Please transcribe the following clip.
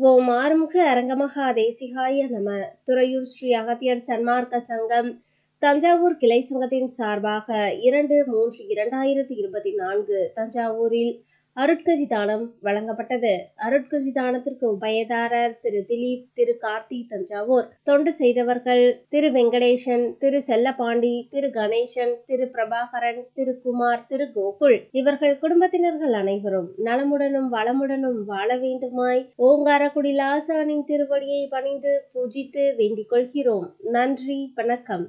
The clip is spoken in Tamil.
ஓம் ஆறுமுக அரங்கமகா தேசிகாய நம துறையூர் ஸ்ரீ அகத்தியர் சன்மார்க்க சங்கம் தஞ்சாவூர் கிளை சங்கத்தின் சார்பாக இரண்டு மூன்று இரண்டாயிரத்தி இருபத்தி நான்கு தஞ்சாவூரில் அருட்கஜி தானம் வழங்கப்பட்டது. அருட்கஜி தானத்திற்கு உபயதாரர் திரு திலீப் திரு கார்த்தி தஞ்சாவூர். தொண்டு செய்தவர்கள் திரு வெங்கடேசன் திரு செல்லபாண்டி திரு கணேசன் திரு பிரபாகரன் திரு குமார் திரு கோகுல். இவர்கள் குடும்பத்தினர்கள் அனைவரும் நலமுடனும் வளமுடனும் வாழ வேண்டுமாய் ஓங்காரக்குடி லாசானின் திருவடியை பணிந்து பூஜித்து வேண்டிக் கொள்கிறோம். நன்றி வணக்கம்.